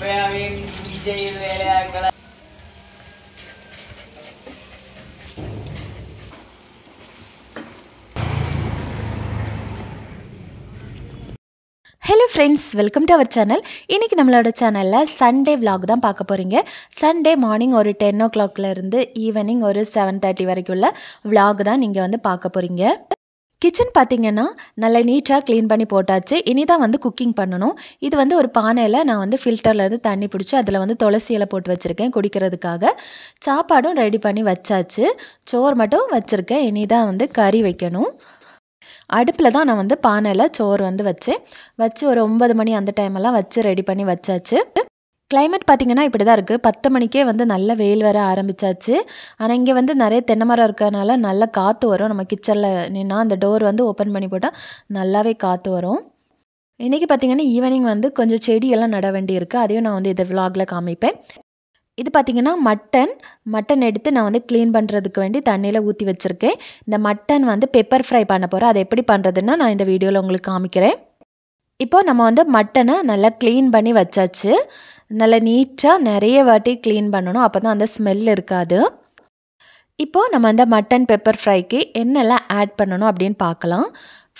விஜய் வேலையாட்களை hello friends welcome to our channel இன்றைக்கி நம்மளோட சேனலில் சண்டே விலாக் தான் பார்க்க போகிறீங்க சண்டே மார்னிங் ஒரு டென் ஓ கிளாக்லேருந்து ஈவினிங் ஒரு செவன் தேர்ட்டி வரைக்கும் உள்ள விலாக் தான் நீங்கள் வந்து பார்க்க போகிறீங்க கிச்சன் பார்த்திங்கன்னா நல்லா நீட்டாக க்ளீன் பண்ணி போட்டாச்சு. இனி தான் வந்து குக்கிங் பண்ணணும். இது வந்து ஒரு பானையில் நான் வந்து ஃபில்டர்லேருந்து தண்ணி பிடிச்சி அதில் வந்து துளசி இலை போட்டு வச்சுருக்கேன் குடிக்கிறதுக்காக. சாப்பாடும் ரெடி பண்ணி வச்சாச்சு. சோறு மட்டும் வச்சுருக்கேன். இனி தான் வந்து கறி வைக்கணும். அடுப்பில் தான் நான் வந்து பானையில் சோறு வந்து வச்சேன். வச்சு ஒரு ஒன்பது மணி அந்த டைமெல்லாம் வச்சு ரெடி பண்ணி வச்சாச்சு. கிளைமேட் பார்த்திங்கன்னா இப்படி தான் இருக்குது பத்து மணிக்கே வந்து நல்ல வெயில் வர ஆரம்பிச்சாச்சு. ஆனால் இங்கே வந்து நிறைய தென்னை மரம் இருக்கிறதுனால நல்ல காற்று வரும். நம்ம கிச்சனில் நின்னா அந்த டோர் வந்து ஓப்பன் பண்ணி போட்டால் நல்லாவே காற்று வரும். இன்றைக்கி பார்த்தீங்கன்னா ஈவினிங் வந்து கொஞ்சம் செடியெல்லாம் நட வேண்டி இருக்குது அதையும் நான் வந்து இதை விலாகில் காமிப்பேன். இது பார்த்தீங்கன்னா மட்டன் மட்டன் எடுத்து நான் வந்து க்ளீன் பண்ணுறதுக்கு வேண்டி தண்ணியில் ஊற்றி வச்சுருக்கேன். இந்த மட்டன் வந்து பெப்பர் ஃப்ரை பண்ண போகிறேன் அதை எப்படி பண்ணுறதுன்னா நான் இந்த வீடியோவில் உங்களுக்கு காமிக்கிறேன். இப்போது நம்ம வந்து மட்டனை நல்லா க்ளீன் பண்ணி வச்சாச்சு. நல்லா நீட்டாக நிறைய வாட்டி க்ளீன் பண்ணணும். அப்போ தான் அந்த ஸ்மெல் இருக்காது. இப்போது நம்ம அந்த மட்டன் பெப்பர் ஃப்ரைக்கு என்னெல்லாம் ஆட் பண்ணணும் அப்படின்னு பார்க்கலாம்.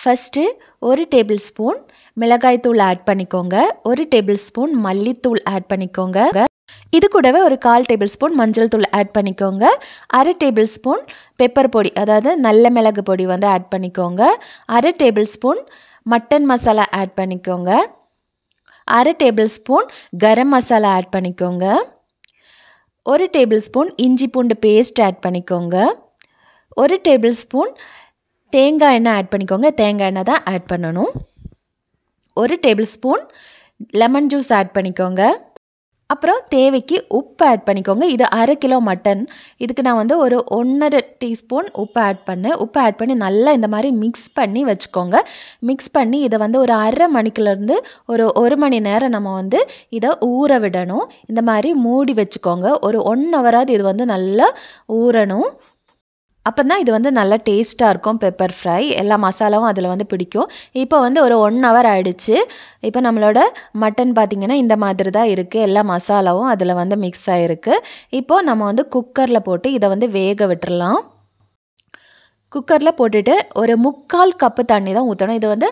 ஃபஸ்ட்டு ஒரு டேபிள் ஸ்பூன் மிளகாய் தூள் ஆட் பண்ணிக்கோங்க. ஒரு டேபிள் ஸ்பூன் மல்லித்தூள் ஆட் பண்ணிக்கோங்க. இது கூடவே ஒரு கால் டேபிள் ஸ்பூன் மஞ்சள் தூள் ஆட் பண்ணிக்கோங்க. அரை டேபிள் ஸ்பூன் பெப்பர் பொடி அதாவது நல்ல மிளகு பொடி வந்து ஆட் பண்ணிக்கோங்க. அரை tablespoon mutton masala add பண்ணிக்கோங்க. அரை tablespoon garam masala add பண்ணிக்கோங்க. ஒரு டேபிள் ஸ்பூன் இஞ்சி பூண்டு பேஸ்ட் ஆட் பண்ணிக்கோங்க. ஒரு டேபிள் ஸ்பூன் தேங்காய் எண்ணெய் ஆட் பண்ணிக்கோங்க. தேங்காய் எண்ணெய் தான் ஆட் பண்ணணும். ஒரு tablespoon lemon juice add பண்ணிக்கோங்க. அப்புறம் தேவைக்கு உப்பு ஆட் பண்ணிக்கோங்க. இது அரை கிலோ மட்டன் இதுக்கு நான் வந்து ஒரு ஒன்றரை டீஸ்பூன் உப்பு ஆட் பண்ணேன். உப்பு ஆட் பண்ணி நல்லா இந்த மாதிரி மிக்ஸ் பண்ணி வச்சுக்கோங்க. மிக்ஸ் பண்ணி இதை வந்து ஒரு அரை மணிக்குலேருந்து ஒரு ஒரு மணி நேரம் நம்ம வந்து இதை ஊற விடணும். இந்த மாதிரி மூடி வச்சுக்கோங்க. ஒரு ஒன் ஹவராது இது வந்து நல்லா ஊறணும். அப்போ தான் இது வந்து நல்லா டேஸ்ட்டாக இருக்கும் பெப்பர் ஃப்ரை எல்லா மசாலாவும் அதில் வந்து பிடிக்கும். இப்போ வந்து ஒரு ஒன் ஹவர் ஆயிடுச்சு. இப்போ நம்மளோட மட்டன் பார்த்திங்கன்னா இந்த மாதிரி தான் இருக்குது எல்லா மசாலாவும் அதில் வந்து மிக்ஸ் ஆகிருக்கு இப்போது நம்ம வந்து குக்கரில் போட்டு இதை வந்து வேக விட்டுறலாம். குக்கரில் போட்டுட்டு ஒரு முக்கால் கப்பு தண்ணி தான் ஊற்றணும் இது வந்து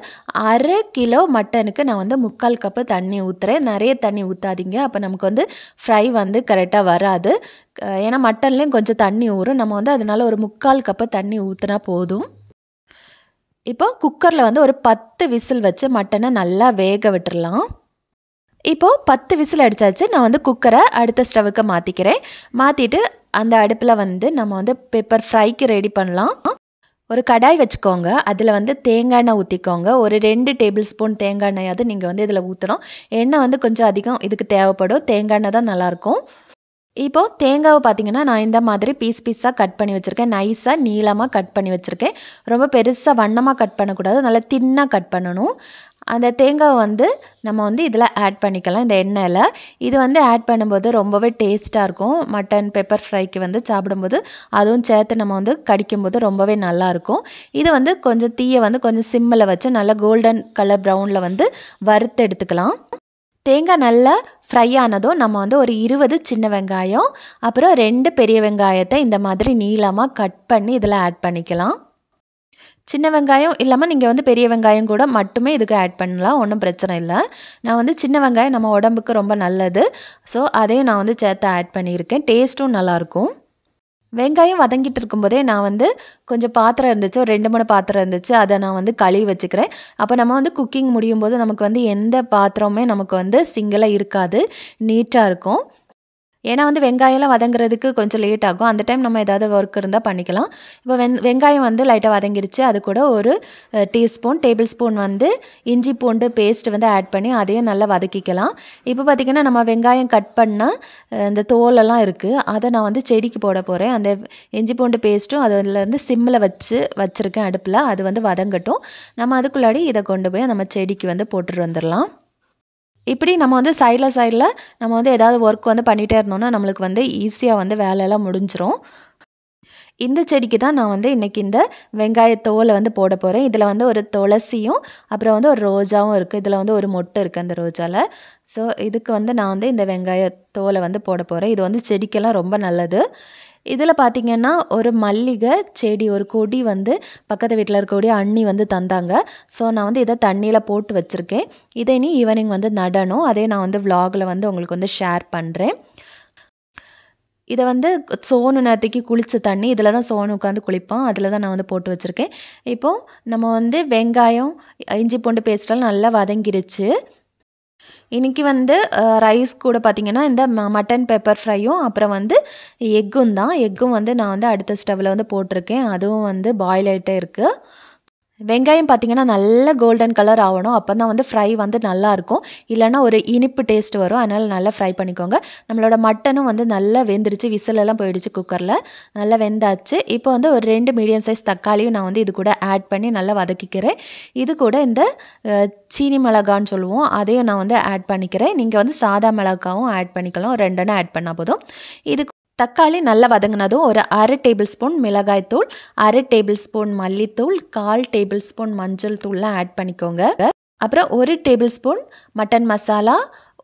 அரை கிலோ மட்டனுக்கு நான் வந்து முக்கால் கப்பு தண்ணி ஊற்றுறேன் நிறைய தண்ணி ஊற்றாதீங்க அப்போ நமக்கு வந்து ஃப்ரை வந்து கரெக்டாக வராது. ஏன்னா மட்டன்லேயும் கொஞ்சம் தண்ணி ஊறும். நம்ம வந்து அதனால ஒரு முக்கால் கப்பு தண்ணி ஊற்றினா போதும். இப்போ குக்கரில் வந்து ஒரு பத்து விசில் வச்சு மட்டனை நல்லா வேக விட்டுறலாம். இப்போது பத்து விசில் அடித்தாச்சு நான் வந்து குக்கரை அடுத்த ஸ்டவ்வுக்கு மாற்றிக்கிறேன் மாற்றிட்டு அந்த அடுப்பில் வந்து நம்ம வந்து பெப்பர் ஃப்ரைக்கு ரெடி பண்ணலாம். ஒரு கடாய் வச்சுக்கோங்க. அதில் வந்து தேங்காய் எண்ணெய் ஊற்றிக்கோங்க ஒரு ரெண்டு டேபிள் ஸ்பூன் தேங்காய் எண்ணெயாவது நீங்கள் வந்து இதில் ஊற்றணும் எண்ணெய் வந்து கொஞ்சம் அதிகம் இதுக்கு தேவைப்படும். தேங்காய் எண்ணெய் தான் நல்லாயிருக்கும். இப்போது தேங்காவை பார்த்தீங்கன்னா நான் இந்த மாதிரி பீஸ் பீஸாக கட் பண்ணி வச்சுருக்கேன். நைஸாக நீளமாக கட் பண்ணி வச்சுருக்கேன். ரொம்ப பெருசாக வண்ணமாக கட் பண்ணக்கூடாது. நல்லா தின்னாக கட் பண்ணணும். அந்த தேங்காவை வந்து நம்ம வந்து இதில் ஆட் பண்ணிக்கலாம் இந்த எண்ணெயில். இது வந்து ஆட் பண்ணும்போது ரொம்பவே டேஸ்ட்டாக இருக்கும். மட்டன் பெப்பர் ஃப்ரைக்கு வந்து சாப்பிடும்போது அதுவும் சேர்த்து நம்ம வந்து கடிக்கும்போது ரொம்பவே நல்லாயிருக்கும். இது வந்து கொஞ்சம் தீயை வந்து கொஞ்சம் சிம்மில் வச்சு நல்லா கோல்டன் கலர் ப்ரௌனில் வந்து வறுத்து எடுத்துக்கலாம். தேங்காய் நல்லா ஃப்ரை ஆனதும் நம்ம வந்து ஒரு இருபது சின்ன வெங்காயம் அப்புறம் ரெண்டு பெரிய வெங்காயத்தை இந்த மாதிரி நீளமாக கட் பண்ணி இதில் ஆட் பண்ணிக்கலாம். சின்ன வெங்காயம் இல்லாமல் நீங்கள் வந்து பெரிய வெங்காயம் கூட மட்டுமே இதுக்கு ஆட் பண்ணலாம். ஒன்றும் பிரச்சனை இல்லை. நான் வந்து சின்ன வெங்காயம் நம்ம உடம்புக்கு ரொம்ப நல்லது. ஸோ அதையும் நான் வந்து சேர்த்து ஆட் பண்ணியிருக்கேன். டேஸ்ட்டும் நல்லாயிருக்கும். வெங்காயம் வதங்கிட்டு இருக்கும்போதே நான் வந்து கொஞ்சம் பாத்திரம் இருந்துச்சு. ஒரு ரெண்டு மூணு பாத்திரம் இருந்துச்சு. அதை நான் வந்து கழுவி வச்சுக்கிறேன். அப்போ நம்ம வந்து குக்கிங் முடியும் போது நமக்கு வந்து எந்த பாத்திரமுமே நமக்கு வந்து சிங்கிளாக இருக்காது. நீட்டாக இருக்கும். ஏன்னா வந்து வெங்காயம்லாம் வதங்குறதுக்கு கொஞ்சம் லேட் ஆகும். அந்த டைம் நம்ம ஏதாவது ஒர்க் இருந்தால் பண்ணிக்கலாம். இப்போ வெங் வெங்காயம் வந்து லைட்டாக வதங்கிருச்சு. அது கூட ஒரு டீஸ்பூன் டேபிள் ஸ்பூன் வந்து இஞ்சி பூண்டு பேஸ்ட் வந்து ஆட் பண்ணி அதையும் நல்லா வதக்கிக்கலாம். இப்போ பார்த்திங்கன்னா நம்ம வெங்காயம் கட் பண்ண இந்த தோலெல்லாம் இருக்குது அதை நான் வந்து செடிக்கு போட போகிறேன் அந்த இஞ்சி பூண்டு பேஸ்ட்டும் அதுலேருந்து சிம்மில் வச்சு வச்சுருக்கேன் அடுப்பில். அது வந்து வதங்கட்டும். நம்ம அதுக்குள்ளாடி இதை கொண்டு போய் நம்ம செடிக்கு வந்து போட்டுட்டு வந்துடலாம். இப்படி நம்ம வந்து சைடில் சைடில் நம்ம வந்து ஏதாவது ஒர்க் வந்து பண்ணிகிட்டே இருந்தோம்னா நம்மளுக்கு வந்து ஈஸியாக வந்து வேலையெல்லாம் முடிஞ்சிரும். இந்த செடிக்கு தான் நான் வந்து இன்றைக்கி இந்த வெங்காயத்தோலை வந்து போட போகிறேன் இதில் வந்து ஒரு துளசியும் அப்புறம் வந்து ஒரு ரோஜாவும் இருக்குது இதில் வந்து ஒரு மொட்டை இருக்குது அந்த ரோஜாவில் ஸோ இதுக்கு வந்து நான் வந்து இந்த வெங்காயத்தோலை வந்து போட போகிறேன் இது வந்து செடிக்கெல்லாம் ரொம்ப நல்லது. இதில் பார்த்திங்கன்னா ஒரு மல்லிகை செடி ஒரு கொடி வந்து பக்கத்து வீட்டில் இருக்கக்கூடிய அண்ணி வந்து தந்தாங்க. ஸோ நான் வந்து இதை தண்ணியில் போட்டு வச்சுருக்கேன். இதை இனி ஈவினிங் வந்து நடணும். அதே நான் வந்து vlogல வந்து உங்களுக்கு வந்து ஷேர் பண்ணுறேன் இதை வந்து சோனு நேரத்துக்கு குளித்த தண்ணி இதில் தான் சோனு உட்காந்து குளிப்பான் அதில் தான் நான் வந்து போட்டு வச்சுருக்கேன். இப்போது நம்ம வந்து வெங்காயம் இஞ்சி பூண்டு பேஸ்டெல்லாம் நல்லா வதங்கிருச்சு. இன்றைக்கி வந்து ரைஸ் கூட பார்த்திங்கன்னா இந்த மட்டன் பெப்பர் ஃப்ரையும் அப்புறம் வந்து எக்கும் தான். எக்கும் வந்து நான் வந்து அடுத்த ஸ்டவ்வில் வந்து போட்டிருக்கேன். அதுவும் வந்து பாயில் ஆகிட்டே இருக்குது வெங்காயம் பார்த்திங்கன்னா நல்ல கோல்டன் கலர் ஆகணும் அப்போ தான் வந்து ஃப்ரை வந்து நல்லாயிருக்கும் இல்லைன்னா ஒரு இனிப்பு டேஸ்ட் வரும். அதனால் நல்லா ஃப்ரை பண்ணிக்கோங்க. நம்மளோட மட்டனும் வந்து நல்லா வெந்துருச்சு. விசிலெல்லாம் போயிடுச்சு குக்கரில் நல்லா வெந்தாச்சு. இப்போ வந்து ஒரு ரெண்டு மீடியம் சைஸ் தக்காளியும் நான் வந்து இது கூட ஆட் பண்ணி நல்லா வதக்கிக்கிறேன். இது கூட இந்த சீனி மிளகான்னு சொல்லுவோம். அதையும் நான் வந்து ஆட் பண்ணிக்கிறேன். நீங்கள் வந்து சாதா மிளகாவும் ஆட் பண்ணிக்கலாம். ரெண்டெண்ணம் ஆட் பண்ணால் போதும். இது தக்காளி நல்லா வதங்கினதும் ஒரு அரை டேபிள் ஸ்பூன் மிளகாய்த்தூள் அரை டேபிள் ஸ்பூன் மல்லித்தூள் கால் டேபிள் ஸ்பூன் மஞ்சள் தூள்லாம் ஆட் பண்ணிக்கோங்க. அப்புறம் ஒரு டேபிள் ஸ்பூன் மட்டன் மசாலா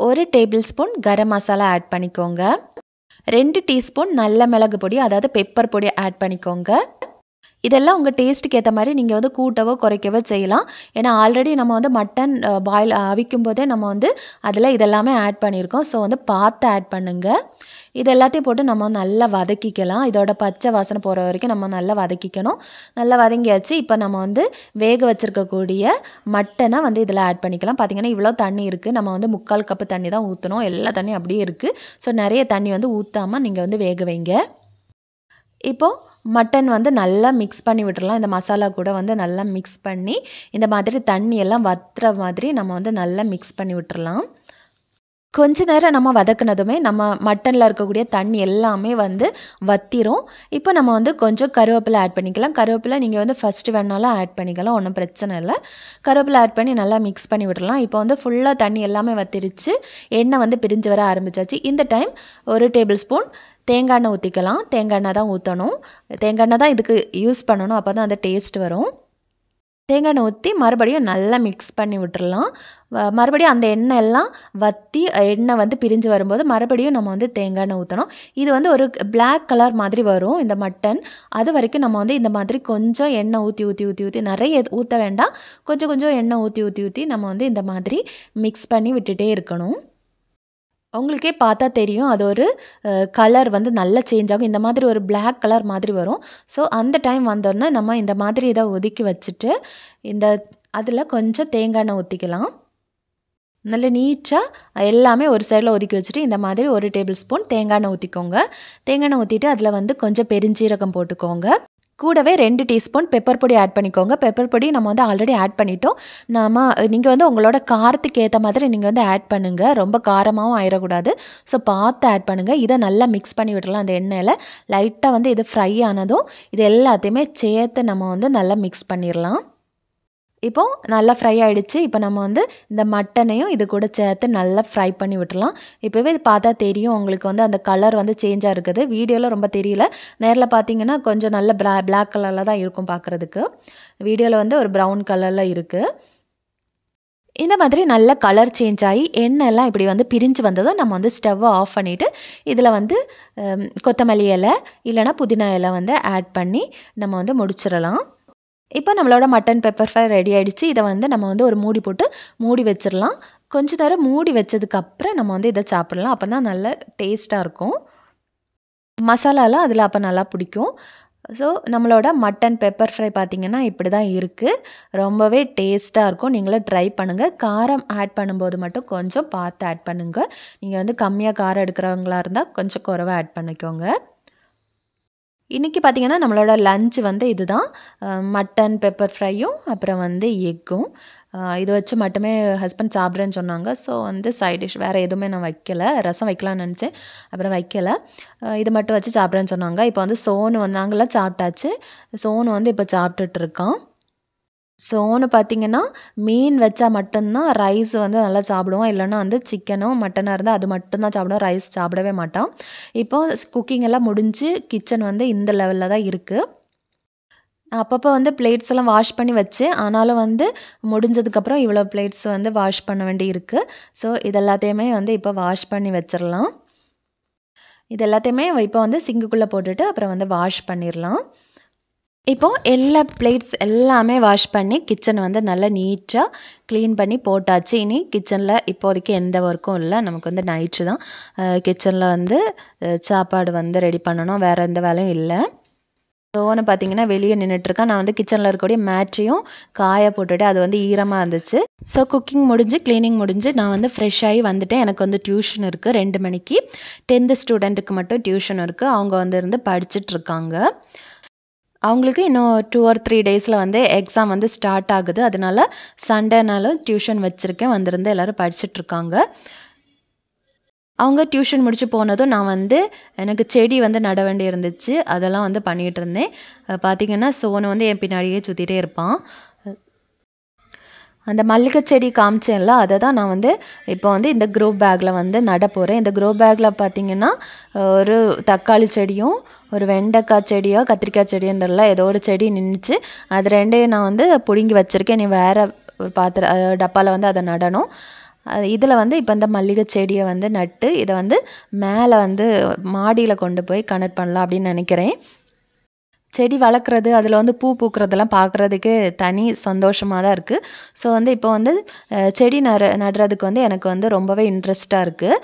ஒரு tablespoon garam masala add பண்ணிக்கோங்க. ரெண்டு டீஸ்பூன் நல்ல மிளகு பொடி அதாவது பெப்பர் பொடி ஆட் பண்ணிக்கோங்க. இதெல்லாம் உங்கள் டேஸ்ட்டுக்கு ஏற்ற மாதிரி நீங்கள் வந்து கூட்டவோ குறைக்கவோ செய்யலாம். ஏன்னா ஆல்ரெடி நம்ம வந்து மட்டன் பாயில் அவிக்கும் போதே நம்ம வந்து அதில் இதெல்லாமே ஆட் பண்ணியிருக்கோம். ஸோ வந்து பார்த்து ஆட் பண்ணுங்கள் இது எல்லாத்தையும் போட்டு நம்ம நல்லா வதக்கிக்கலாம். இதோட பச்சை வாசனை போகிற வரைக்கும் நம்ம நல்லா வதக்கிக்கணும். நல்லா வதங்கியாச்சு. இப்போ நம்ம வந்து வேக வச்சுருக்கக்கூடிய மட்டனை வந்து இதில் ஆட் பண்ணிக்கலாம். பார்த்திங்கன்னா இவ்வளோ தண்ணி இருக்குது நம்ம வந்து முக்கால் கப்பு தண்ணி தான் ஊற்றணும் எல்லா தண்ணியும் அப்படியே இருக்குது ஸோ நிறைய தண்ணி வந்து ஊற்றாமல் நீங்கள் வந்து வேக வைங்க. இப்போது மட்டன் வந்து நல்லா மிக்ஸ் பண்ணி விட்டுறலாம். இந்த மசாலா கூட வந்து நல்லா மிக்ஸ் பண்ணி இந்த மாதிரி தண்ணி எல்லாம் வத்துற மாதிரி நம்ம வந்து நல்லா மிக்ஸ் பண்ணி விட்டுறலாம். கொஞ்ச நேரம் நம்ம வதக்குனதுமே நம்ம மட்டனில் இருக்கக்கூடிய தண்ணி எல்லாமே வந்து வத்திரும். இப்போ நம்ம வந்து கொஞ்சம் கருவேப்பிலை ஆட் பண்ணிக்கலாம். கருவேப்பிலை நீங்கள் வந்து ஃபஸ்ட்டு வேணாலும் ஆட் பண்ணிக்கலாம் ஒன்றும் பிரச்சனை இல்லை. கருவேப்பிலை ஆட் பண்ணி நல்லா மிக்ஸ் பண்ணி விடலாம் இப்போ வந்து ஃபுல்லாக தண்ணி எல்லாமே வத்திருச்சு. எண்ணெய் வந்து பிரிஞ்சு வர ஆரம்பிச்சாச்சு. இந்த டைம் ஒரு டேபிள் ஸ்பூன் தேங்காய் எண்ணெய் ஊற்றிக்கலாம் தேங்காய் எண்ணெய் தான் ஊற்றணும் தேங்காய் எண்ணெய் தான் இதுக்கு யூஸ் பண்ணணும். அப்போ தான் அந்த டேஸ்ட் வரும். தேங்காய் எண்ணெய் ஊற்றி மறுபடியும் நல்லா மிக்ஸ் பண்ணி விட்டுறலாம். வ- மறுபடியும் அந்த எண்ணெய் எல்லாம் வற்றி எண்ணெய் வந்து பிரிஞ்சு வரும்போது மறுபடியும் நம்ம வந்து தேங்காய் எண்ணெய் ஊற்றணும் இது வந்து ஒரு பிளாக் கலர் மாதிரி வரும் இந்த மட்டன் அது வரைக்கும் நம்ம வந்து இந்த மாதிரி கொஞ்சம் எண்ணெய் ஊற்றி ஊற்றி ஊற்றி ஊற்றி நிறைய ஊற்ற வேண்டாம். கொஞ்சம் கொஞ்சம் எண்ணெய் ஊற்றி ஊற்றி ஊற்றி நம்ம வந்து இந்த மாதிரி மிக்ஸ் பண்ணி விட்டுட்டே இருக்கணும். உங்களுக்கே பார்த்தா தெரியும். அது ஒரு கலர் வந்து நல்லா சேஞ்ச் ஆகும். இந்த மாதிரி ஒரு பிளாக் கலர் மாதிரி வரும். ஸோ அந்த டைம் வந்தோடனே நம்ம இந்த மாதிரி இதை ஒதுக்கி வச்சுட்டு இந்த அதில் கொஞ்சம் தேங்காய் எண்ணெய் ஊற்றிக்கலாம் நல்ல நீட்டாக எல்லாமே ஒரு சைடில் ஒதுக்கி வச்சுட்டு இந்த மாதிரி ஒரு டேபிள் ஸ்பூன் தேங்காய் எண்ணெய் ஊற்றிக்கோங்க தேங்காய் எண்ணெய் ஊற்றிட்டு அதில் வந்து கொஞ்சம் பெருஞ்சீரகம் போட்டுக்கோங்க. கூடவே ரெண்டு டீஸ்பூன் பெப்பர் பொடி ஆட் பண்ணிக்கோங்க. பெப்பர் பொடி நம்ம வந்து ஆல்ரெடி ஆட் பண்ணிட்டோம். நாம் நீங்கள் வந்து உங்களோட காரத்துக்கு ஏற்ற மாதிரி நீங்கள் வந்து ஆட் பண்ணுங்கள் ரொம்ப காரமாகவும் ஆயிடக்கூடாது ஸோ பார்த்து ஆட் பண்ணுங்கள் இதை நல்லா மிக்ஸ் பண்ணி விடலாம் அந்த எண்ணெயில். லைட்டாக வந்து இது ஃப்ரை ஆனதும் இது எல்லாத்தையுமே சேர்த்து நம்ம வந்து நல்லா மிக்ஸ் பண்ணிடலாம் இப்போது நல்லா ஃப்ரை ஆகிடுச்சு இப்போ நம்ம வந்து இந்த மட்டனையும் இது கூட சேர்த்து நல்லா ஃப்ரை பண்ணி விட்டுலாம் இப்போவே இது பார்த்தா தெரியும். உங்களுக்கு வந்து அந்த கலர் வந்து சேஞ்சாக இருக்குது. வீடியோவில் ரொம்ப தெரியல. நேரில் பார்த்தீங்கன்னா கொஞ்சம் நல்ல பிளா பிளாக் கலரில் தான் இருக்கும் பார்க்குறதுக்கு. வீடியோவில் வந்து ஒரு ப்ரௌன் கலரில் இருக்குது இந்த மாதிரி நல்ல கலர் சேஞ்ச் ஆகி எண்ணெய்லாம் இப்படி வந்து பிரிஞ்சு வந்ததும் நம்ம வந்து ஸ்டவ்வை ஆஃப் பண்ணிவிட்டு இதில் வந்து கொத்தமல்லி இலை இல்லைனா புதினா இலை வந்து ஆட் பண்ணி நம்ம வந்து முடிச்சிடலாம். இப்போ நம்மளோட மட்டன் பெப்பர் ஃப்ரை ரெடி ஆகிடுச்சு இதை வந்து நம்ம வந்து ஒரு மூடி போட்டு மூடி வச்சிடலாம். கொஞ்ச நேரம் மூடி வச்சதுக்கப்புறம் நம்ம வந்து இதை சாப்பிடலாம். அப்போ தான் நல்ல டேஸ்ட்டாக இருக்கும். மசாலாலாம் அதில் அப்போ நல்லா பிடிக்கும். ஸோ நம்மளோட மட்டன் பெப்பர் ஃப்ரை பார்த்திங்கன்னா இப்படி தான் இருக்குது ரொம்பவே டேஸ்ட்டாக இருக்கும். நீங்களும் ட்ரை பண்ணுங்கள் காரம் ஆட் பண்ணும்போது மட்டும் கொஞ்சம் பார்த்து ஆட் பண்ணுங்கள் நீங்கள் வந்து கம்மியாக காரம் எடுக்கிறவங்களா இருந்தால் கொஞ்சம் குறவை ஆட் பண்ணிக்கோங்க. இன்றைக்கி பார்த்தீங்கன்னா நம்மளோட லஞ்ச் வந்து இதுதான். மட்டன் பெப்பர் ஃப்ரையும் அப்புறம் வந்து எக்கும். இது வச்சு மட்டுமே ஹஸ்பண்ட் சாப்பிட்றேன்னு சொன்னாங்க. ஸோ வந்து சைட் டிஷ் வேறு எதுவுமே நான் வைக்கல. ரசம் வைக்கலான்னு நினச்சேன். அப்புறம் வைக்கலை. இது மட்டும் வச்சு சாப்பிட்றேன்னு சொன்னாங்க. இப்போ வந்து சோனு வந்து நாங்களாம் சாப்பிட்டாச்சு. சோனு வந்து இப்போ சாப்பிட்டுட்டு ஸோன்னு பார்த்தீங்கன்னா மீன் வச்சா மட்டும்தான் ரைஸ் வந்து நல்லா சாப்பிடுவான். இல்லைன்னா வந்து சிக்கனோ மட்டனாக இருந்தால் அது மட்டும்தான் சாப்பிடுவோம் ரைஸ் சாப்பிடவே மாட்டான். இப்போ குக்கிங் எல்லாம் முடிஞ்சு கிச்சன் வந்து இந்த லெவலில் தான் இருக்குது அப்பப்போ வந்து பிளேட்ஸ் எல்லாம் வாஷ் பண்ணி வச்சு ஆனாலும் வந்து முடிஞ்சதுக்கப்புறம் இவ்வளோ பிளேட்ஸ் வந்து வாஷ் பண்ண வேண்டி இருக்குது ஸோ இது எல்லாத்தையுமே வந்து இப்போ வாஷ் பண்ணி வச்சிடலாம். இது எல்லாத்தையுமே இப்போ வந்து சிங்குக்குள்ளே போட்டுட்டு அப்புறம் வந்து வாஷ் பண்ணிடலாம். இப்போது எல்லா பிளேட்ஸ் எல்லாமே வாஷ் பண்ணி கிச்சனை வந்து நல்லா நீட்டாக க்ளீன் பண்ணி போட்டாச்சு. இனி கிச்சனில் இப்போதைக்கு எந்த ஒர்க்கும் இல்லை. நமக்கு வந்து நைட்டு தான். கிச்சனில் வந்து சாப்பாடு வந்து ரெடி பண்ணணும். வேறு எந்த வேலையும் இல்லை. சோனு பார்த்தீங்கன்னா வெளியே நின்றுட்டுருக்கேன் நான் வந்து கிச்சனில் இருக்கக்கூடிய மேட்டையும் காய போட்டுட்டு அது வந்து ஈரமாக இருந்துச்சு. ஸோ குக்கிங் முடிஞ்சு க்ளீனிங் முடிஞ்சு நான் வந்து ஃப்ரெஷ் ஆகி வந்துட்டேன். எனக்கு வந்து டியூஷன் இருக்குது ரெண்டு மணிக்கு. டென்த்து ஸ்டூடெண்ட்டுக்கு மட்டும் டியூஷன் இருக்குது அவங்க வந்து இருந்து படிச்சுட்ருக்காங்க அவங்களுக்கு இன்னும் டூ ஆர் த்ரீ டேஸில் வந்து எக்ஸாம் வந்து ஸ்டார்ட் ஆகுது. அதனால சண்டேனாலும் டியூஷன் வச்சுருக்கேன். வந்திருந்து எல்லோரும் படிச்சுட்ருக்காங்க அவங்க டியூஷன் முடிச்சு போனதும் நான் வந்து எனக்கு செடி வந்து நட வேண்டி இருந்துச்சு அதெல்லாம் வந்து பண்ணிகிட்டு இருந்தேன். பார்த்திங்கன்னா பார்த்தீங்கன்னா சோனு வந்து என் பின்னாடியே சுற்றிட்டே இருப்பான். அந்த மல்லிகை செடி காமிச்சேன்ல அதை தான் நான் வந்து இப்போ வந்து இந்த க்ரோ பேக்கில் வந்து நட போகிறேன் இந்த க்ரோ பேக்கில் பார்த்தீங்கன்னா ஒரு தக்காளி செடியும் ஒரு வெண்டைக்காய் செடியோ கத்திரிக்காய் செடியும் தெரில ஏதோ ஒரு செடி நின்றுச்சு அது ரெண்டையும் நான் வந்து பிடுங்கி வச்சுருக்கேன். நீ வேறு ஒரு பாத்திர டப்பாவில் வந்து அதை நடணும். இதில் வந்து இப்போ இந்த மல்லிகை செடியை வந்து நட்டு இதை வந்து மேலே வந்து மாடியில் கொண்டு போய் கனெக்ட் பண்ணலாம் அப்படின்னு நினைக்கிறேன். செடி வளர்க்குறது அதில் வந்து பூ பூக்கிறதெல்லாம் பார்க்குறதுக்கு தனி சந்தோஷமாக தான் இருக்குது ஸோ வந்து இப்போ வந்து செடி நட நடுறதுக்கு வந்து எனக்கு வந்து ரொம்பவே இன்ட்ரெஸ்ட்டாக இருக்குது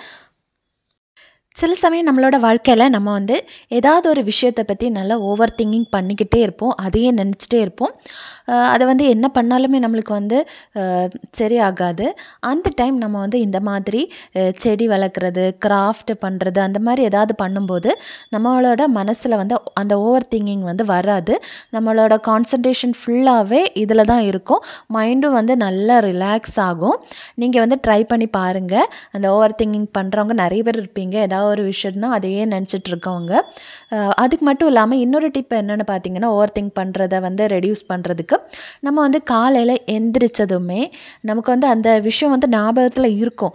சில சமயம் நம்மளோட வாழ்க்கையில் நம்ம வந்து ஏதாவது ஒரு விஷயத்தை பற்றி நல்லா ஓவர் திங்கிங் பண்ணிக்கிட்டே இருப்போம். அதையே நினச்சிட்டே இருப்போம். அதை வந்து என்ன பண்ணாலுமே நம்மளுக்கு வந்து சரி சரியாகாது. அந்த டைம் நம்ம வந்து இந்த மாதிரி செடி வளர்க்குறது கிராஃப்ட் பண்ணுறது அந்த மாதிரி ஏதாவது பண்ணும்போது நம்மளோட மனசில் வந்து அந்த ஓவர் திங்கிங் வந்து வராது. நம்மளோட கான்சன்ட்ரேஷன் ஃபுல்லாகவே இதில் தான் இருக்கும். மைண்டும் வந்து நல்லா ரிலாக்ஸ் ஆகும். நீங்கள் வந்து ட்ரை பண்ணி பாருங்கள் அந்த ஓவர் திங்கிங் பண்ணுறவங்க நிறைய பேர் இருப்பீங்க. ஏதாவது ஒரு விஷயம்னா அதையே நினச்சிட்டு இருக்கவங்க அதுக்கு மட்டும் இல்லாமல் இன்னொரு டிப் என்னென்னு பார்த்தீங்கன்னா ஓவர் திங்க் பண்ணுறத வந்து ரெடியூஸ் பண்ணுறதுக்கு நம்ம வந்து காலையில் எந்திரிச்சதுமே நமக்கு வந்து அந்த விஷயம் வந்து ஞாபகத்தில் இருக்கும்.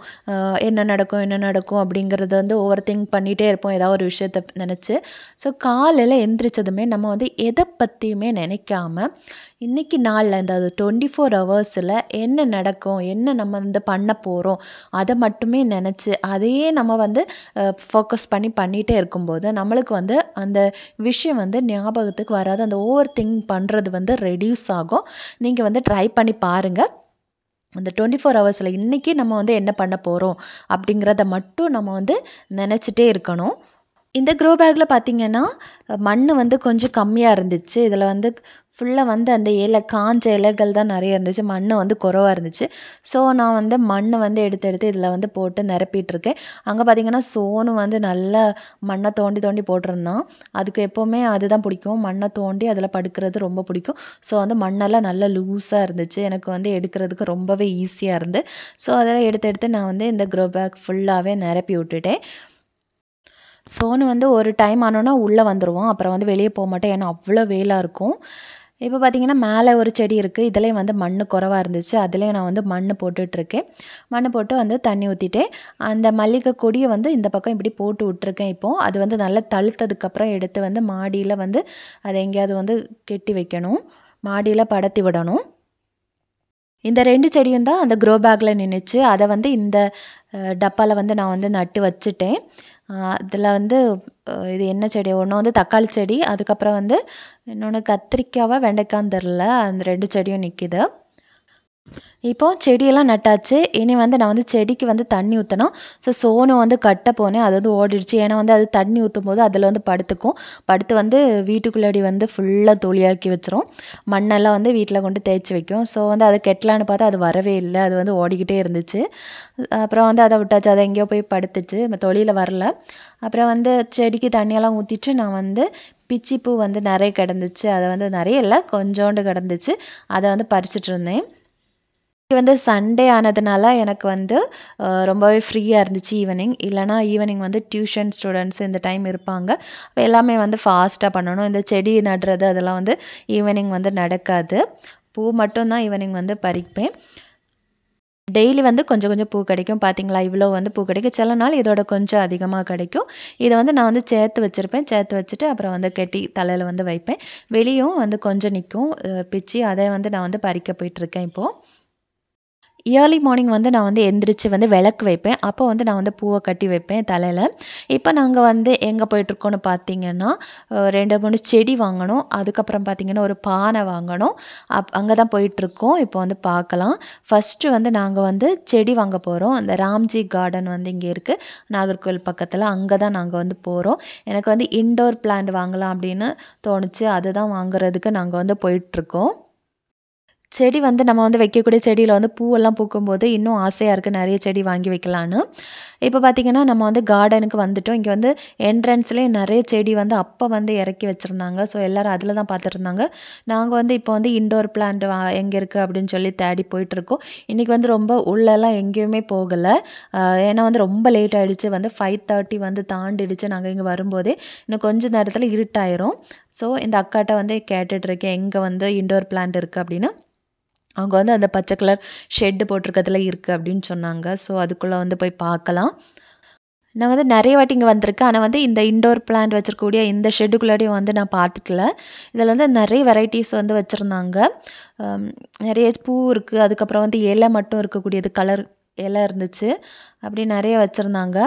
என்ன நடக்கும் என்ன நடக்கும் அப்படிங்கிறத வந்து ஓவர் திங்க் பண்ணிகிட்டே இருப்போம் ஏதாவது ஒரு விஷயத்தை நினச்சி. ஸோ காலையில் எந்திரிச்சதுமே நம்ம வந்து எதை பற்றியுமே நினைக்காம இன்றைக்கி நாளில் இந்த டுவெண்ட்டி ஃபோர் ஹவர்ஸில் என்ன நடக்கும் என்ன நம்ம வந்து பண்ண போகிறோம் அதை மட்டுமே நினச்சி அதையே நம்ம வந்து ஃபோக்கஸ் பண்ணி பண்ணிகிட்டே இருக்கும்போது நம்மளுக்கு வந்து அந்த விஷயம் வந்து ஞாபகத்துக்கு வராது. அந்த ஓவர் திங்க் பண்ணுறது வந்து ரெடியூஸ் ஆகும். நீங்கள் வந்து ட்ரை பண்ணி பாருங்கள் அந்த டுவெண்ட்டி ஃபோர் ஹவர்ஸில் இன்றைக்கி நம்ம வந்து என்ன பண்ண போகிறோம் அப்படிங்கிறத மட்டும் நம்ம வந்து நினச்சிட்டே இருக்கணும். இந்த க்ரோ பேக்கில் பார்த்தீங்கன்னா மண் வந்து கொஞ்சம் கம்மியாக இருந்துச்சு. இதில் வந்து ஃபுல்லாக வந்து அந்த இலை காஞ்ச இலைகள் தான் நிறைய இருந்துச்சு. மண் வந்து குறவாக இருந்துச்சு. ஸோ நான் வந்து மண்ணை வந்து எடுத்து எடுத்து இதில் வந்து போட்டு நிரப்பிட்டுருக்கேன் அங்கே பார்த்தீங்கன்னா சோனு வந்து நல்லா மண்ணை தோண்டி தோண்டி போட்டிருந்தான். அதுக்கு எப்போவுமே அதுதான் பிடிக்கும். மண்ணை தோண்டி அதில் படுக்கிறது ரொம்ப பிடிக்கும். ஸோ வந்து மண்ணெல்லாம் நல்லா லூஸாக இருந்துச்சு. எனக்கு வந்து எடுக்கிறதுக்கு ரொம்பவே ஈஸியாக இருந்து. ஸோ அதெல்லாம் எடுத்து எடுத்து நான் வந்து இந்த க்ரோ பேக் ஃபுல்லாகவே நிரப்பி விட்டுட்டேன். சோனு வந்து ஒரு டைம் ஆனோன்னா உள்ளே வந்துடுவான் அப்புறம் வந்து வெளியே போக மாட்டேன். ஏன்னா அவ்வளோ வெயிலாக இருக்கும். இப்போ பார்த்தீங்கன்னா மேலே ஒரு செடி இருக்குது இதுலேயும் வந்து மண் குறவாக இருந்துச்சு. அதுலேயும் நான் வந்து மண் போட்டுட்ருக்கேன். மண் போட்டு வந்து தண்ணி ஊற்றிட்டேன் அந்த மல்லிகை கொடியை வந்து இந்த பக்கம் இப்படி போட்டு விட்ருக்கேன் இப்போது அது வந்து நல்லா தழுத்ததுக்கப்புறம் எடுத்து வந்து மாடியில் வந்து அதை எங்கேயாவது வந்து கெட்டி வைக்கணும். மாடியில் படத்தி விடணும். இந்த ரெண்டு செடியும் தான் அந்த க்ரோ பேக்கில் நின்றுச்சு அதை வந்து இந்த டப்பாவில் வந்து நான் வந்து நட்டு வச்சுட்டேன். அதில் வந்து இது என்ன செடி? ஒன்று வந்து தக்காளி செடி. அதுக்கப்புறம் வந்து இன்னொன்று கத்திரிக்காவா வெண்டைக்கான்னு தெரில அந்த ரெண்டு செடியும் நிற்கிது இப்போ செடியெல்லாம் நட்டாச்சு. இனி வந்து நான் வந்து செடிக்கு வந்து தண்ணி ஊற்றணும் ஸோ சோனு வந்து கட்ட போனேன். அது வந்து ஓடிடுச்சு. ஏன்னா வந்து அது தண்ணி ஊற்றும் போது அதில் வந்து படுத்துக்கும். படுத்து வந்து வீட்டுக்குள்ளாடி வந்து ஃபுல்லாக தொழியாக்கி வச்சிரும். மண்ணெல்லாம் வந்து வீட்டில் கொண்டு தேய்ச்சி வைக்கும். ஸோ வந்து அது கெட்டலான்னு பார்த்தா அது வரவே இல்லை. அது வந்து ஓடிக்கிட்டே இருந்துச்சு. அப்புறம் வந்து அதை விட்டாச்சு. அதை எங்கேயோ போய் படுத்துச்சு. தொழிலில் வரல. அப்புறம் வந்து செடிக்கு தண்ணியெல்லாம் ஊற்றிட்டு நான் வந்து பிச்சிப்பூ வந்து நிறைய கிடந்துச்சு. அதை வந்து நிறைய இல்லை கொஞ்சோண்டு கிடந்துச்சு. அதை வந்து பறிச்சிட்டு இருந்தேன். இது வந்து சண்டே ஆனதுனால எனக்கு வந்து ரொம்பவே ஃப்ரீயாக இருந்துச்சு ஈவினிங் இல்லைனா ஈவினிங் வந்து டியூஷன் ஸ்டூடெண்ட்ஸ் இந்த டைம் இருப்பாங்க. எல்லாமே வந்து ஃபாஸ்ட்டாக பண்ணணும். இந்த செடி நடுறது அதெல்லாம் வந்து ஈவினிங் வந்து நடக்காது. பூ மட்டும்தான் ஈவினிங் வந்து பறிப்பேன். டெய்லி வந்து கொஞ்சம் கொஞ்சம் பூ கிடைக்கும். பார்த்தீங்களா இவ்வளோ வந்து பூ கிடைக்கும். சில நாள் இதோட கொஞ்சம் அதிகமாக கிடைக்கும். இதை வந்து நான் வந்து சேர்த்து வச்சுருப்பேன். சேர்த்து வச்சுட்டு அப்புறம் வந்து கெட்டி தலையில் வந்து வைப்பேன். வெளியும் வந்து கொஞ்சம் நிற்கும் பிச்சு அதை வந்து நான் வந்து பறிக்க போயிட்டுருக்கேன் இப்போது இயர்லி மார்னிங் வந்து நான் வந்து எந்திரிச்சு வந்து விளக்கு வைப்பேன். அப்போ வந்து நான் வந்து பூவை கட்டி வைப்பேன் தலையில். இப்போ நாங்கள் வந்து எங்கே போயிட்டுருக்கோன்னு பார்த்தீங்கன்னா ரெண்டு மூணு செடி வாங்கணும். அதுக்கப்புறம் பார்த்தீங்கன்னா ஒரு பானை வாங்கணும். அப் அங்கே தான் போயிட்டுருக்கோம். இப்போ வந்து பார்க்கலாம் ஃபஸ்ட்டு வந்து நாங்கள் வந்து செடி வாங்க போகிறோம் அந்த ராம்ஜி கார்டன் வந்து இங்கே இருக்குது நாகர்கோவில் பக்கத்தில் அங்கே தான் நாங்கள் வந்து போகிறோம் எனக்கு வந்து இன்டோர் பிளான்ட் வாங்கலாம் அப்படின்னு தோணுச்சு. அதுதான் வாங்குறதுக்கு நாங்கள் வந்து போயிட்டுருக்கோம். செடி வந்து நம்ம வந்து வைக்கக்கூடிய செடியில் வந்து பூவெல்லாம் பூக்கும்போது இன்னும் ஆசையாக இருக்குது நிறைய செடி வாங்கி வைக்கலான்னு. இப்போ பார்த்திங்கன்னா நம்ம வந்து கார்டனுக்கு வந்துட்டோம். இங்கே வந்து என்ட்ரன்ஸ்லேயே நிறைய செடி வந்து அப்போ வந்து இறக்கி வச்சுருந்தாங்க. ஸோ எல்லோரும் அதில் தான் பார்த்துருந்தாங்க நாங்கள் வந்து இப்போ வந்து இண்டோர் பிளான்ட் வா எங்கே இருக்குது அப்படின்னு சொல்லி தேடி போயிட்டுருக்கோம் இன்றைக்கி வந்து ரொம்ப உள்ளெல்லாம் எங்கேயுமே போகலை. ஏன்னா வந்து ரொம்ப லேட் ஆகிடுச்சு வந்து ஃபைவ் தேர்ட்டி வந்து தாண்டிடுச்சு. நாங்கள் இங்கே வரும்போதே இன்னும் கொஞ்ச நேரத்தில் இருட்டாயிரும். ஸோ இந்த அக்காட்ட வந்து கேட்டுட்ருக்கேன் எங்கே வந்து இண்டோர் பிளான்ட் இருக்குது அப்படின்னு. அவங்க வந்து அந்த பச்சை கலர் ஷெட்டு போட்டிருக்கிறதுல இருக்குது அப்படின்னு சொன்னாங்க. ஸோ அதுக்குள்ளே வந்து போய் பார்க்கலாம். நான் வந்து நிறைய வாட்டி இங்கே வந்திருக்கேன். ஆனால் வந்து இந்த இண்டோர் பிளான்ட் வச்சுருக்கக்கூடிய இந்த ஷெட்டுக்குள்ளாடியும் வந்து நான் பார்த்துக்கல. இதில் வந்து நிறைய வெரைட்டிஸ் வந்து வச்சுருந்தாங்க. நிறைய பூ இருக்குது அதுக்கப்புறம் வந்து இலை மட்டும் இருக்கக்கூடியது கலர் இலை இருந்துச்சு. அப்படி நிறைய வச்சுருந்தாங்க.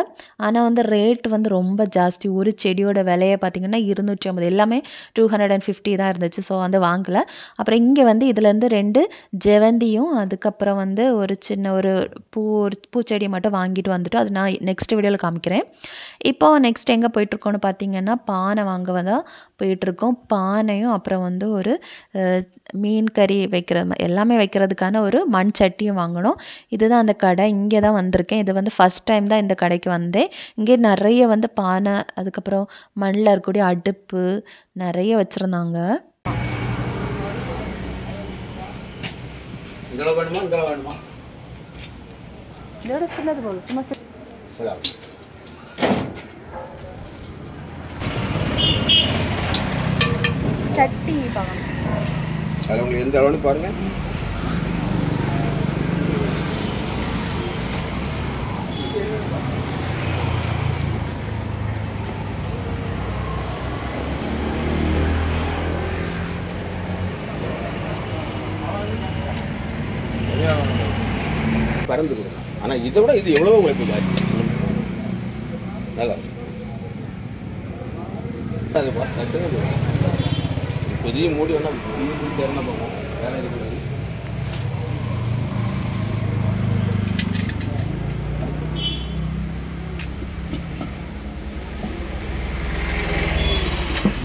ஆனால் வந்து ரேட் வந்து ரொம்ப ஜாஸ்தி. ஒரு செடியோட விலையை பார்த்திங்கன்னா இருநூற்றி ஐம்பது. எல்லாமே டூ ஹண்ட்ரட் அண்ட் ஃபிஃப்டி தான் இருந்துச்சு. ஸோ வந்து வாங்கலை. அப்புறம் இங்கே வந்து இதுலேருந்து ரெண்டு ஜெவந்தியும் அதுக்கப்புறம் வந்து ஒரு சின்ன ஒரு பூ ஒரு பூச்செடியை மட்டும் வாங்கிட்டு வந்துட்டு அது நான் நெக்ஸ்ட் வீடியோவில் காமிக்கிறேன். இப்போ நெக்ஸ்ட் எங்கே போயிட்டுருக்கோன்னு பார்த்தீங்கன்னா பானை வாங்க தான் போயிட்டுருக்கோம். பானையும் அப்புறம் வந்து ஒரு மீன் கறி வைக்கிற எல்லாமே வைக்கிறதுக்கான ஒரு மண் சட்டியும் வாங்கணும். இதுதான் அந்த கடை இங்கே தான் வந்திருக்கேன். இது வந்து ஃபஸ்ட் டைம் தான் இந்த கடைக்கு வந்தேன். இங்கே நிறைய வந்து பானை அதுக்கப்புறம் மண்ணில் இருக்கக்கூடிய அடுப்பு நிறைய வச்சுருந்தாங்க. இதோட சின்னது போதும். சும்மா. சட்டி பார்க்கணும் அதில் உங்களுக்கு எந்த அளவுன்னு பாருங்கள் பறந்து கொடுக்கும் ஆனால் இதை விட இது எவ்வளவோ உழைப்பு ஜாஸ்தி நல்லா. அது. பெரிய மூடி வேணா வேலை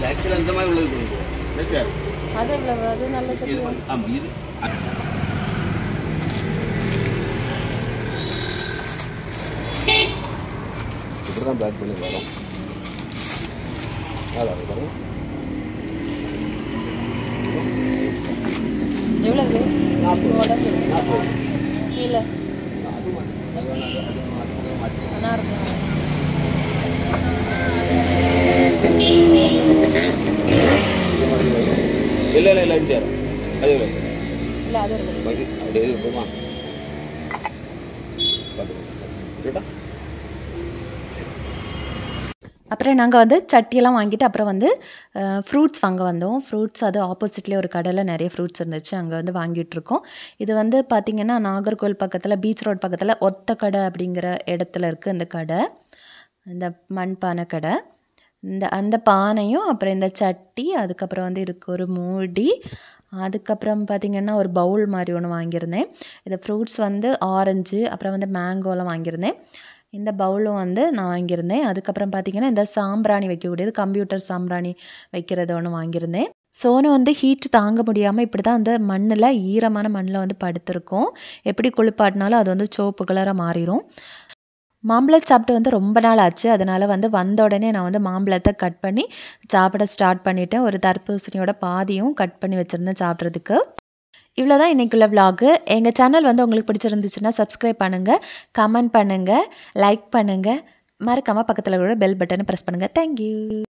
ஆக்சுவலாக இந்த மாதிரி உள்ளது கொடுங்க. அது எவ்வளவு? அது நல்ல ஆமாம் இது. இப்படி தான் பேக் பண்ணி வரும் அதான் பாருங்க எவ்வளவு நாற்பது நாற்பது மாற்றி நல்லா இருக்கும் இல்லை இல்லை இல்லை இந்தியா அது இல்லை இல்லை அது இருக்கு பதி அப்படியே போமா கேட்டா அப்புறம் நாங்கள் வந்து சட்டியெல்லாம் வாங்கிட்டு அப்புறம் வந்து ஃப்ரூட்ஸ் வாங்க வந்தோம். ஃப்ரூட்ஸ் அது ஆப்போசிட்லேயே ஒரு கடையில் நிறைய ஃப்ரூட்ஸ் இருந்துச்சு. அங்கே வந்து வாங்கிட்டுருக்கோம் இது வந்து பார்த்திங்கன்னா நாகர்கோவில் பக்கத்தில் பீச் ரோட் பக்கத்தில் ஒத்த கடை அப்படிங்கிற இடத்துல இருக்குது இந்த கடை. இந்த மண்பானை கடை. இந்த அந்த பானையும் அப்புறம் இந்த சட்டி அதுக்கப்புறம் வந்து இருக்கு ஒரு மூடி அதுக்கப்புறம் பார்த்திங்கன்னா ஒரு பவுல் மாதிரி ஒன்று வாங்கியிருந்தேன். இந்த ஃப்ரூட்ஸ் வந்து ஆரஞ்சு அப்புறம் வந்து மேங்கோலாம் வாங்கியிருந்தேன். இந்த பவுலும் வந்து நான் வாங்கியிருந்தேன். அதுக்கப்புறம் பார்த்திங்கன்னா இந்த சாம்பிராணி வைக்கக்கூடியது கம்ப்யூட்டர் சாம்பிராணி வைக்கிறது ஒன்று வாங்கியிருந்தேன். சோனு வந்து ஹீட் தாங்க முடியாமல் இப்படி தான் அந்த மண்ணில் ஈரமான மண்ணில் வந்து படுத்திருக்கும். எப்படி குளிப்பாட்டினாலும் அது வந்து சோப்பு கலராக மாறிடும் மாம்பழம் சாப்பிட்டு வந்து ரொம்ப நாள் ஆச்சு. அதனால் வந்து வந்த உடனே நான் வந்து மாம்பழத்தை கட் பண்ணி சாப்பிட ஸ்டார்ட் பண்ணிட்டேன். ஒரு தர்பூசணியோட பாதியும் கட் பண்ணி வச்சுருந்தேன் சாப்பிட்றதுக்கு. இவ்வளோ தான் இன்றைக்குள்ள விலாகு எங்கள் சேனல் வந்து உங்களுக்கு பிடிச்சிருந்துச்சுன்னா சப்ஸ்கிரைப் பண்ணுங்கள் கமெண்ட் பண்ணுங்கள் லைக் பண்ணுங்கள் மறக்காமல் பக்கத்தில் கூட பெல் பட்டனை ப்ரெஸ் பண்ணுங்கள் தேங்க்யூ